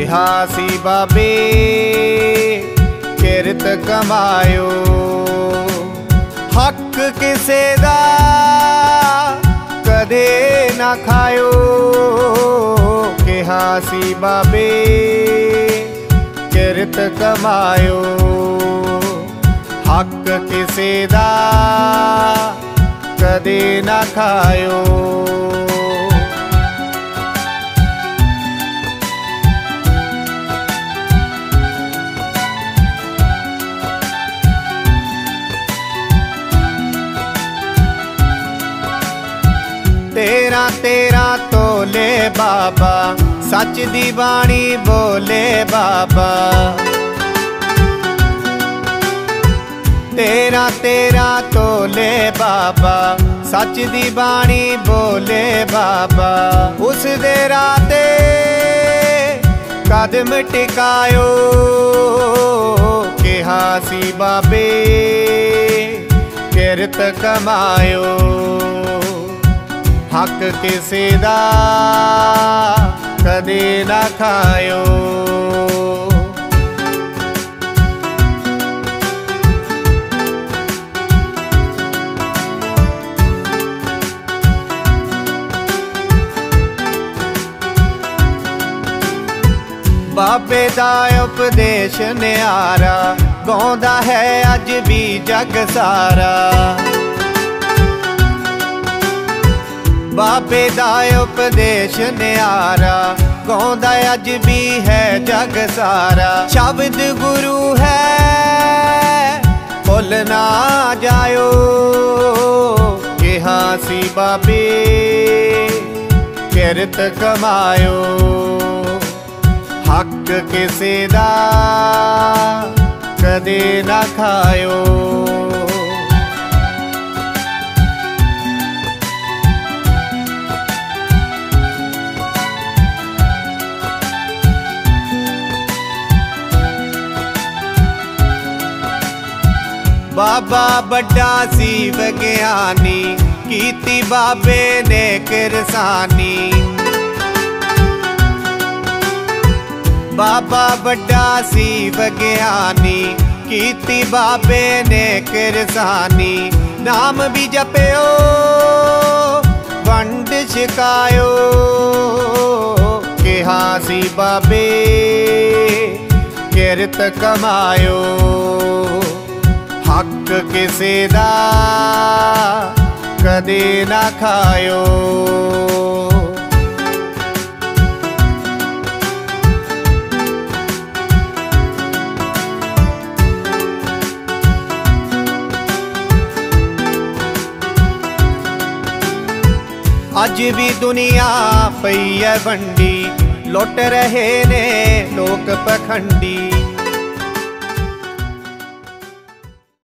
ਕਿਹਾ ਸੀ ਬਾਬੇ ਕਿਰਤ ਕਮਾਇਓ ਹੱਕ ਕਿਸੇ ਦਾ ਕਦੇ ਨਾ ਖਾਇਓ ਕਿਹਾ ਸੀ ਬਾਬੇ ਕਿਰਤ ਕਮਾਇਓ ਹੱਕ ਕਿਸੇ ਦਾ ਕਦੇ ਨਾ ਤੇਰਾ ਤੇਰਾ ਤੋਲੇ ਬਾਬਾ। ਸੱਚ ਦੀ ਬਾਣੀ ਬੋਲੇ ਬਾਬਾ। ਤੇਰਾ ਤੇਰਾ ਤੋਲੇ ਬਾਬਾ। ਸੱਚ ਦੀ ਬਾਣੀ ਬੋਲੇ ਬਾਬਾ। ਉਸ ਦੇ ਰਾਤੇ ਕਦਮ ਟਿਕਾਇਓ। ਕਿਹਾ ਸੀ ਬਾਬੇ, ਕਿਰਤ ਕਮਾਇਓ। ਹੱਕ ਕਿਸੇ ਦਾ ਕਦੇ ਨਾ ਖਾਇਓ। ਬਾਬੇ ਦਾ ਉਪਦੇਸ਼ ਨਿਆਰਾ, ਗਾਉਂਦਾ ਹੈ ਅੱਜ ਵੀ ਜਗ ਸਾਰਾ। ਬਾਬੇ ਦਾ ਉਪਦੇਸ਼ ਨਿਆਰਾ, ਗਾਉਂਦਾ ਅੱਜ ਵੀ ਹੈ ਜਗ ਸਾਰਾ। ਸ਼ਬਦ ਗੁਰੂ ਹੈ, ਭੁੱਲ ਨਾ ਜਾਇਓ। ਕਿਹਾ ਸੀ ਬਾਬੇ, ਕਿਰਤ ਕਮਾਇਓ। ਹੱਕ ਕਿਸੇ ਦਾ ਕਦੇ ਨਾ ਖਾਇਓ। ਬਾਬਾ ਵੱਡਾ ਸੀ ਵਿਗਿਆਨੀ ਕੀਤੀ ਬਾਬੇ ਨੇ ਕਿਰਸਾਨੀ। ਬਾਬਾ ਵੱਡਾ ਸੀ ਵਿਗਿਆਨੀ ਕੀਤੀ ਬਾਬੇ ਨੇ ਕਿਰਸਾਨੀ। ਨਾਮ ਵੀ ਜਪਿਓ, ਵੰਡ ਛਕਾਇਓ। ਕਿਹਾ ਸੀ ਬਾਬੇ, ਕਿਰਤ ਕਮਾਇਓ। ਕਿਸੇ ਦਾ ਕਦੇ ਨਾ ਖਾਇਓ। ਅੱਜ ਵੀ ਦੁਨੀਆ ਪਈ ਐ ਵੰਡੀ, ਲੁੱਟ ਰਹੇ ਨੇ ਲੋਕ ਪਖੰਡੀ।